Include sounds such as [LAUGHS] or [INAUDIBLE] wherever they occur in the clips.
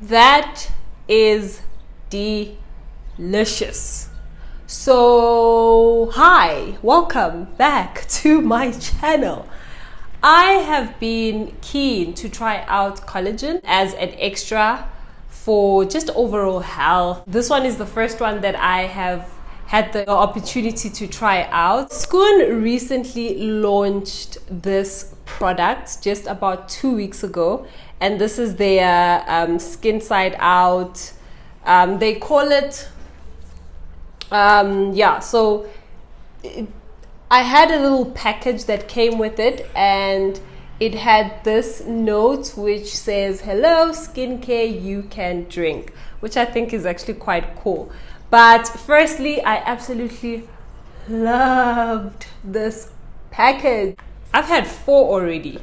that is delicious. So, hi, welcome back [LAUGHS] to my channel. I have been keen to try out collagen as an extra for just overall health. This one is the first one that I have had the opportunity to try out. Skoon recently launched this product just about two weeks ago, and this is their um, Skin Side Out. Um, they call it, um, yeah, so it, I had a little package that came with it, and it had this note which says, Hello, skincare you can drink, which I think is actually quite cool. But firstly, I absolutely loved this package. I've had four already.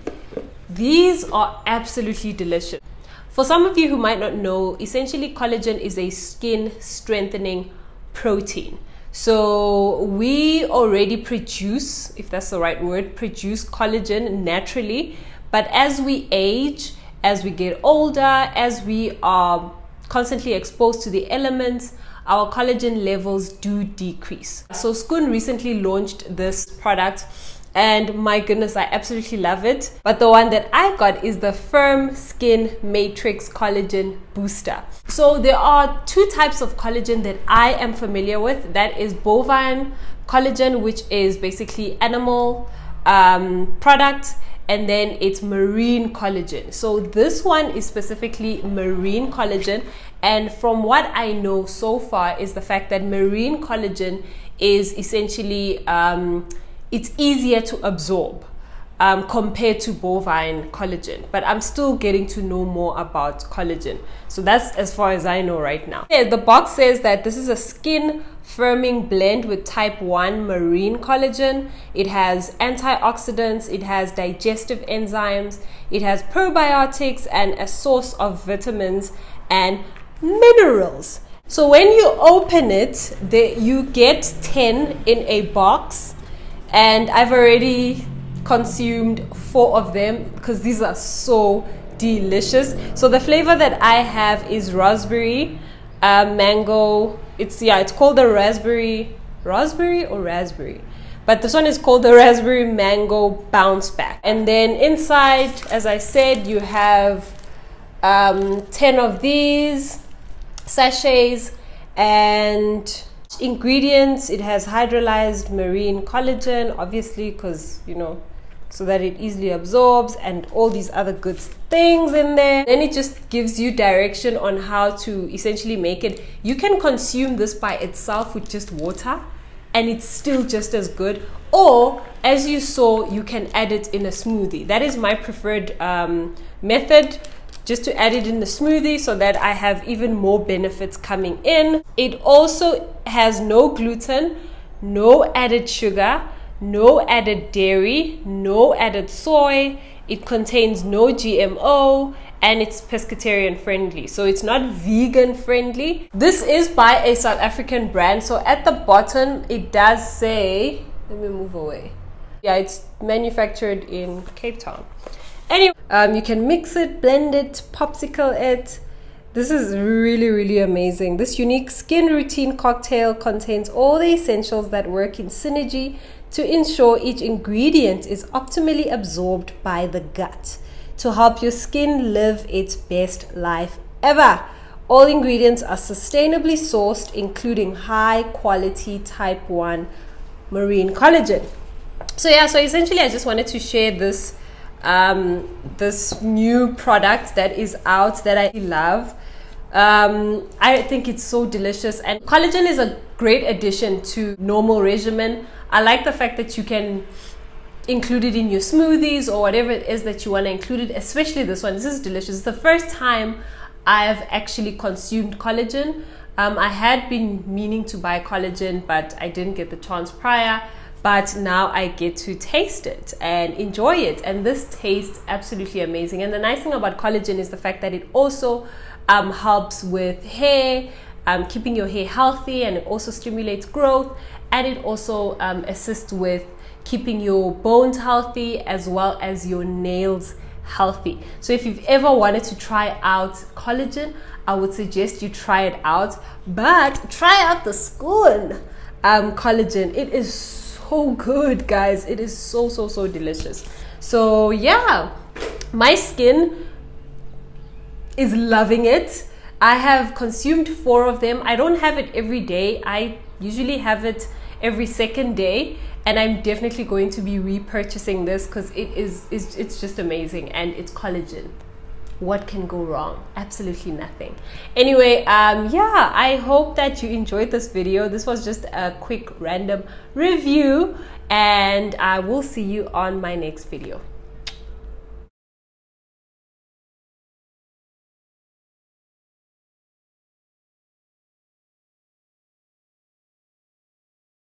These are absolutely delicious. For some of you who might not know, essentially collagen is a skin strengthening protein. So we already produce, if that's the right word, produce collagen naturally. But as we age, as we get older, as we are constantly exposed to the elements, our collagen levels do decrease. So Skoon recently launched this product and my goodness, I absolutely love it. But the one that I got is the Firm Skin Matrix Collagen Booster. So there are two types of collagen that I am familiar with. That is bovine collagen, which is basically animal um, product and then it's marine collagen. So this one is specifically marine collagen and from what I know so far is the fact that marine collagen is essentially um, it's easier to absorb um, compared to bovine collagen. But I'm still getting to know more about collagen. So that's as far as I know right now. Yeah, the box says that this is a skin firming blend with type 1 marine collagen. It has antioxidants, it has digestive enzymes, it has probiotics, and a source of vitamins and minerals. So when you open it, the, you get 10 in a box and I've already consumed four of them because these are so delicious. So the flavor that I have is raspberry, uh, mango. It's yeah, it's called the raspberry, raspberry or raspberry. But this one is called the raspberry mango bounce back. And then inside, as I said, you have um, 10 of these sachets and ingredients it has hydrolyzed marine collagen obviously because you know so that it easily absorbs and all these other good things in there. Then it just gives you direction on how to essentially make it. You can consume this by itself with just water and it's still just as good. Or as you saw you can add it in a smoothie. That is my preferred um, method just to add it in the smoothie so that I have even more benefits coming in. It also has no gluten, no added sugar, no added dairy, no added soy. It contains no GMO and it's pescatarian friendly. So it's not vegan friendly. This is by a South African brand. So at the bottom, it does say, let me move away. Yeah, it's manufactured in Cape Town. Anyway, um, you can mix it, blend it, popsicle it. This is really, really amazing. This unique skin routine cocktail contains all the essentials that work in synergy to ensure each ingredient is optimally absorbed by the gut to help your skin live its best life ever. All ingredients are sustainably sourced, including high quality type 1 marine collagen. So, yeah, so essentially, I just wanted to share this um, this new product that is out that I love. Um, I think it's so delicious, and collagen is a great addition to normal regimen. I like the fact that you can include it in your smoothies or whatever it is that you want to include it, especially this one. This is delicious. It's the first time I've actually consumed collagen. Um, I had been meaning to buy collagen, but I didn't get the chance prior but now I get to taste it and enjoy it. And this tastes absolutely amazing. And the nice thing about collagen is the fact that it also um, helps with hair, um, keeping your hair healthy, and it also stimulates growth, and it also um, assists with keeping your bones healthy as well as your nails healthy. So if you've ever wanted to try out collagen, I would suggest you try it out. But try out the Skoon um, collagen. It is so good, guys. It is so, so, so delicious. So, yeah, my skin is loving it. I have consumed four of them. I don't have it every day. I usually have it every second day and I'm definitely going to be repurchasing this because it is it's, it's just amazing and it's collagen what can go wrong? Absolutely nothing. Anyway um yeah i hope that you enjoyed this video. This was just a quick random review and i will see you on my next video